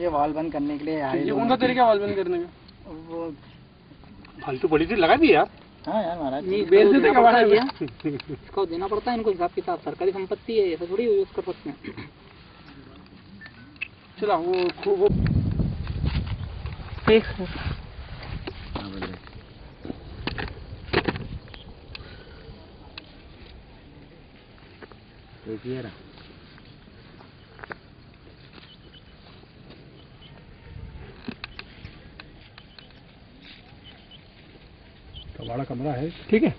ये वाल बंद करने के लिए आए ये कौन सा तरीका वाल बंद करने का? वो फालतू पड़ी थी लगा दी यार। हाँ यार महाराज। है इसको देना पड़ता है इनको हिसाब किताब सरकारी संपत्ति है ऐसा थोड़ी यूज़ कर सकते हैं। चला वो खूब वो एक बड़ा कमरा है। ठीक है?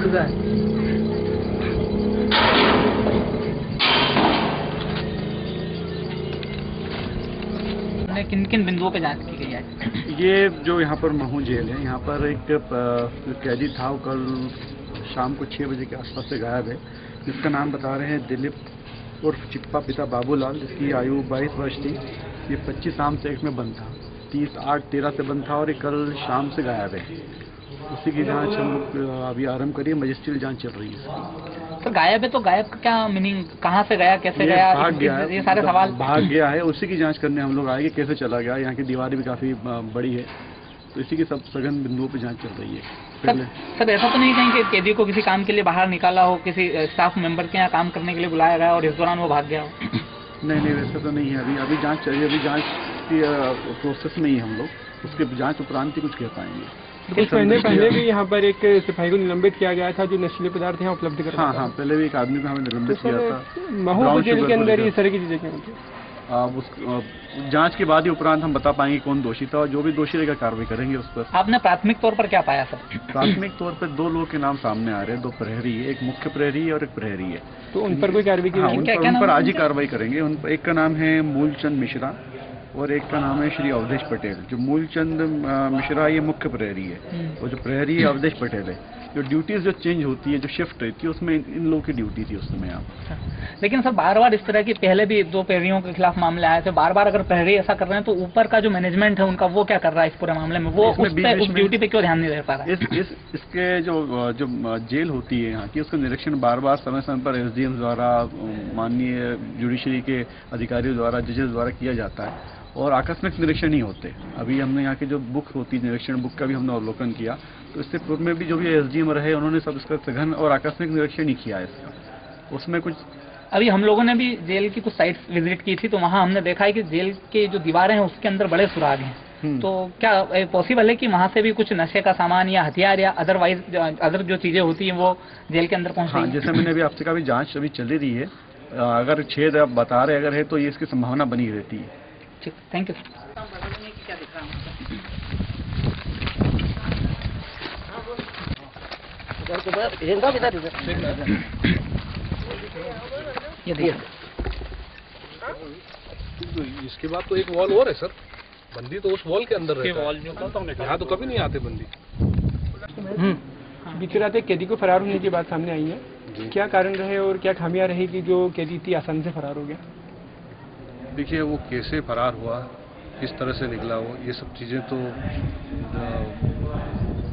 छूट किन किन बिंदुओं पे जाँच की गई है? ये जो यहाँ पर महू जेल है यहाँ पर एक कैदी था वो कल शाम को छः बजे के आसपास से गायब है। जिसका नाम बता रहे हैं दिलीप उर्फ़ चिप्पा पिता बाबूलाल जिसकी आयु 22 वर्ष थी। ये 25 आम से एक में बंद था। 30 आठ तेरह से बंद था और ये कल शाम से गायब है। उसी की जाँच हम लोग अभी आरंभ करिए मजिस्ट्रियल जाँच चल रही है इसकी। तो गायब है तो गायब का क्या मीनिंग कहाँ से गया कैसे गया भाग गया है। ये सारे सवाल। भाग गया है उसी की जाँच करने हम लोग आएँगे कैसे चला गया यहाँ की दीवारें भी काफ़ी बड़ी है। तो इसी की सब सघन बिंदुओं पर जाँच चल रही है। सर पहले सर ऐसा तो नहीं कहीं कि कैदी को किसी काम के लिए बाहर निकाला हो किसी स्टाफ मेंबर के यहाँ काम करने के लिए बुलाया गया और इस दौरान वो भाग गया हो। नहीं नहीं वैसा तो नहीं है। अभी अभी जाँच चाहिए अभी जाँच की प्रोसेस में ही हम लोग उसके जाँच उपरांत ही कुछ कह पाएँगे। कुछ महीने पहले भी यहाँ पर एक सिपाही को निलंबित किया गया था जो नशीले पदार्थ यहाँ उपलब्ध कर हाँ हाँ पहले भी एक आदमी को हमें निलंबित किया था। महू जेल के अंदर। इस तरह की चीज़ें क्यों होती उस जाँच के बाद ही उपरांत हम बता पाएँगे कौन दोषी था और जो भी दोषी रहेगा कार्रवाई करेंगे उस पर। आपने प्राथमिक तौर पर क्या पाया सर? प्राथमिक तौर पर दो लोगों के नाम सामने आ रहे हैं दो प्रहरी है एक मुख्य प्रहरी है और एक प्रहरी है। तो उन पर कोई कार्रवाई की हाँ उन पर, आज ही कार्रवाई करेंगे। उन पर एक का नाम है मूलचंद मिश्रा। और एक का नाम है श्री अवधेश पटेल जो मूलचंद मिश्रा ये मुख्य प्रहरी है। और जो प्रहरी है अवधेश पटेल है। जो ड्यूटीज़ जो चेंज होती है जो शिफ्ट रहती है उसमें इन, लोगों की ड्यूटी थी उस समय आप। लेकिन सर बार बार इस तरह की पहले भी दो प्रहरियों के खिलाफ मामले आए थे बार बार अगर प्रहरी ऐसा कर रहे हैं तो ऊपर का जो मैनेजमेंट है उनका वो क्या कर रहा है इस पूरे मामले में? वो उस ड्यूटी पे क्यों ध्यान नहीं दे पा रहा है? इस इस इसके जो जो जेल होती है यहाँ की उसका निरीक्षण बार बार समय समय पर एसडीएम द्वारा माननीय जुडिशरी के अधिकारियों द्वारा जजेस द्वारा किया जाता है। और आकस्मिक निरीक्षण ही होते। अभी हमने यहाँ की जो बुक होती है निरीक्षण बुक का भी हमने अवलोकन किया तो इससे पूर्व में भी जो भी एसडीएम रहे उन्होंने सब इसका सघन और आकस्मिक निरीक्षण ही किया है इसका। उसमें कुछ अभी हम लोगों ने भी जेल की कुछ साइट्स विज़िट की थी तो वहाँ हमने देखा है कि जेल के जो दीवारें हैं उसके अंदर बड़े सुराग हैं। हम्म। तो क्या पॉसिबल है कि वहाँ से भी कुछ नशे का सामान या हथियार या अदरवाइज़ अदर जो चीज़ें होती हैं वो जेल के अंदर पहुँच हाँ जैसे मैंने अभी आपसे कहा भी जाँच अभी चल रही है। अगर छेद आप बता रहे अगर है तो ये इसकी संभावना बनी रहती है। ठीक थैंक यू ये देखिए। तो इसके बाद तो एक वॉल और है सर। बंदी तो उस वॉल के अंदर रहता है। यहाँ तो कभी नहीं आते बंदी। बीती रात एक कैदी को फरार होने की बात सामने आई है। क्या कारण रहे और क्या खामियाँ रही कि जो कैदी इतनी आसानी से फरार हो गया? देखिए वो कैसे फरार हुआ किस तरह से निकला वो ये सब चीज़ें तो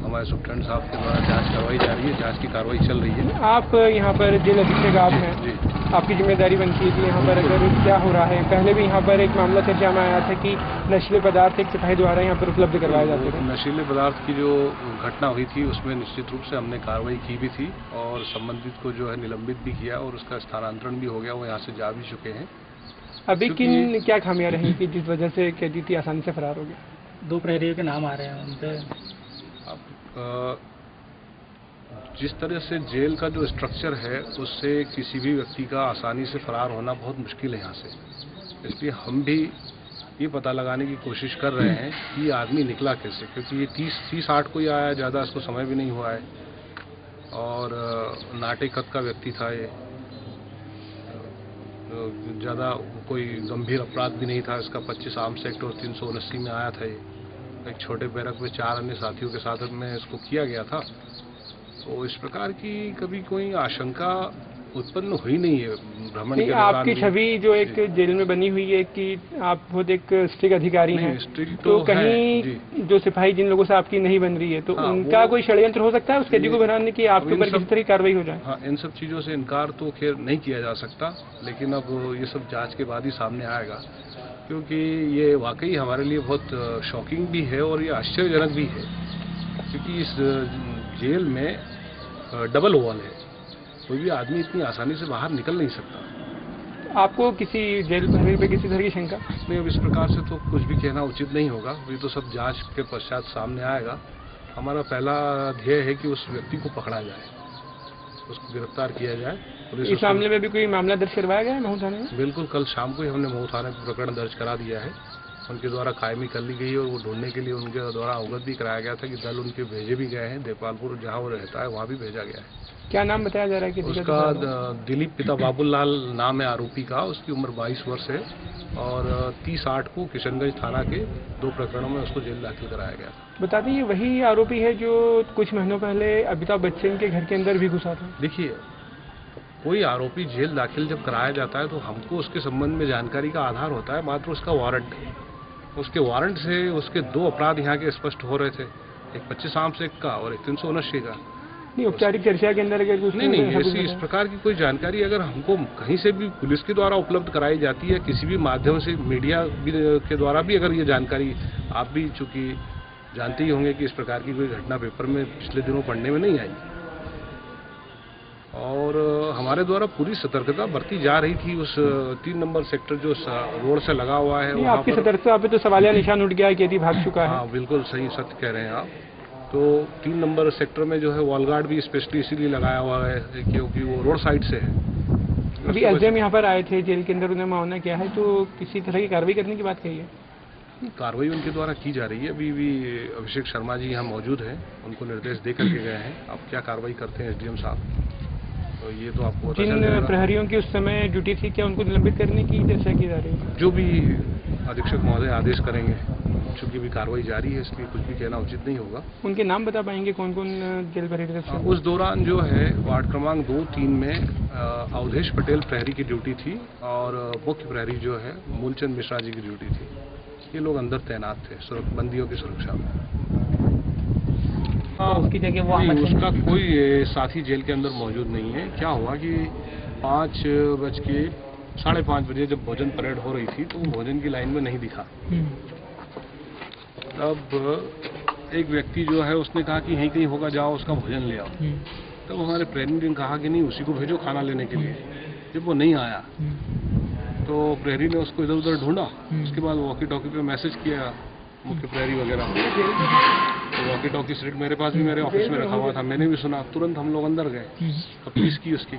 हमारे सुप्रेंट साहब के द्वारा जाँच करवाई जा रही है जाँच की कार्रवाई चल रही है। आप यहाँ पर जेल अधीक्षक आप हैं। जी। आपकी ज़िम्मेदारी बनती है कि यहाँ पर अगर क्या हो रहा है। पहले भी यहाँ पर एक मामला चर्चा में आया था कि नशीले पदार्थ एक सिपाही द्वारा यहाँ पर उपलब्ध करवाए जाते थे। नशीले पदार्थ की जो घटना हुई थी उसमें निश्चित रूप से हमने कार्रवाई की भी थी और संबंधित को जो है निलंबित भी किया और उसका स्थानांतरण भी हो गया वो यहाँ से जा भी चुके हैं। अभी किन क्या खामियाँ रही कि जिस वजह से कैदी थी आसानी से फरार हो गया? दो प्रहरियों के नाम आ रहे हैं उन पे अब जिस तरह से जेल का जो स्ट्रक्चर है उससे किसी भी व्यक्ति का आसानी से फरार होना बहुत मुश्किल है यहाँ से। इसलिए हम भी ये पता लगाने की कोशिश कर रहे हैं कि ये आदमी निकला कैसे क्योंकि ये तीस तीस आठ को ही आया ज़्यादा इसको समय भी नहीं हुआ है। और नाटे कद का व्यक्ति था ये। ज़्यादा कोई गंभीर अपराध भी नहीं था। इसका पच्चीस आर्म्स एक्ट और तीन में आया था ये। एक छोटे बैरक में चार अन्य साथियों के साथ में इसको किया गया था। तो इस प्रकार की कभी कोई आशंका उत्पन्न हुई नहीं है भ्रमण के आपकी छवि जो एक जेल में बनी हुई है कि आप खुद एक स्ट्रिक अधिकारी हैं तो तो है, कहीं जो। सिपाही जिन लोगों से आपकी नहीं बन रही है तो हाँ, उनका कोई षड्यंत्र हो सकता है उस कैदी को बनाने की आपके ऊपर किसी तरह की कार्रवाई हो जाए? हाँ इन सब चीज़ों से इनकार तो खैर नहीं किया जा सकता लेकिन अब ये सब जाँच के बाद ही सामने आएगा क्योंकि ये वाकई हमारे लिए बहुत शॉकिंग भी है और ये आश्चर्यजनक भी है क्योंकि इस जेल में डबल वॉल है। कोई भी आदमी इतनी आसानी से बाहर निकल नहीं सकता। आपको किसी जेल प्रहरी पे किसी तरह की शंका? नहीं अब इस प्रकार से तो कुछ भी कहना उचित नहीं होगा। ये तो सब जाँच के पश्चात सामने आएगा। हमारा पहला ध्येय है कि उस व्यक्ति को पकड़ा जाए उसको गिरफ़्तार किया जाए। पुलिस इस मामले में भी कोई मामला दर्ज करवाया गया है महू थाने में? बिल्कुल कल शाम को ही हमने मऊ थाने में प्रकरण दर्ज करा दिया है। उनके द्वारा कायमी कर ली गई है और वो ढूँढने के लिए उनके द्वारा अवगत भी कराया गया था कि दल उनके भेजे भी गए हैं। देपालपुर जहाँ वो रहता है वहाँ भी भेजा गया है। क्या नाम बताया जा रहा है का उसका दिलीप पिता बाबूलाल नाम है आरोपी का उसकी उम्र 22 वर्ष है और 30 आठ को किशनगंज थाना के दो प्रकरणों में उसको जेल दाखिल कराया गया बता दें ये वही आरोपी है जो कुछ महीनों पहले अमिताभ बच्चन के घर के अंदर भी घुसा था। देखिए कोई आरोपी जेल दाखिल जब कराया जाता है तो हमको उसके संबंध में जानकारी का आधार होता है मात्र उसका वारंट। उसके वारंट से उसके दो अपराध यहाँ के स्पष्ट हो रहे थे एक पच्चीस आम से एक का और एक तीन सौ उनस्सी का। नहीं औपचारिक चर्चा के अंदर अगर कुछ नहीं नहीं ऐसी इस। प्रकार की कोई जानकारी अगर हमको कहीं से भी पुलिस के द्वारा उपलब्ध कराई जाती है किसी भी माध्यम से मीडिया के द्वारा भी अगर ये जानकारी आप भी चूँकि जानते ही होंगे कि इस प्रकार की कोई घटना पेपर में पिछले दिनों पढ़ने में नहीं आई। और हमारे द्वारा पूरी सतर्कता बरती जा रही थी उस तीन नंबर सेक्टर जो रोड से लगा हुआ है आपकी सतर्कता पे तो सवालिया निशान उठ गया है कि यदि भाग चुका है। हाँ बिल्कुल सही सत्य कह रहे हैं आप। तो तीन नंबर सेक्टर में जो है वॉल गार्ड भी स्पेशली इसीलिए लगाया हुआ है क्योंकि वो रोड साइड से है। अभी एस एसडीएम यहाँ पर आए थे जेल के अंदर उन्हें मामला किया है? तो किसी तरह की कार्रवाई करने की बात कही है? कार्रवाई उनके द्वारा की जा रही है। अभी भी अभिषेक शर्मा जी यहाँ मौजूद हैं उनको निर्देश दे करके गए हैं। अब क्या कार्रवाई करते हैं एसडीएम साहब? तो ये तो आपको जिन प्रहरियों की उस समय ड्यूटी थी क्या उनको निलंबित करने की चर्चा की जा रही है? जो भी अधीक्षक महोदय आदेश करेंगे। चूँकि भी कार्रवाई जारी है इसलिए कुछ भी कहना उचित नहीं होगा। उनके नाम बता पाएँगे कौन कौन जेल प्रहरी तरफ़ उस दौरान जो है वार्ड क्रमांक दो तीन में अवधेश पटेल प्रहरी की ड्यूटी थी और मुख्य प्रहरी जो है मूलचंद मिश्रा जी की ड्यूटी थी। ये लोग अंदर तैनात थे बंदियों की सुरक्षा में। तो उसकी जगह वो नहीं, उसका कोई साथी जेल के अंदर मौजूद नहीं है। क्या हुआ कि पाँच बज के साढ़े पाँच बजे जब भोजन परेड हो रही थी तो वो भोजन की लाइन में नहीं दिखा। हम्म, तब एक व्यक्ति जो है उसने कहा कि यहीं कहीं होगा जाओ उसका भोजन ले आओ। हम्म, तब हमारे प्रहरी ने कहा कि नहीं उसी को भेजो खाना लेने के लिए। जब वो नहीं आया हम्म, तो प्रहरी ने उसको इधर उधर ढूंढा। हम्म। उसके बाद वॉकी टॉकी पे मैसेज किया मुख्य प्रहरी वगैरह। तो वॉकी टॉकी सिलेट मेरे पास भी मेरे ऑफ़िस में रखा हुआ था। मैंने भी सुना तुरंत हम लोग अंदर गए। हम्म। तफ्तीश की उसकी।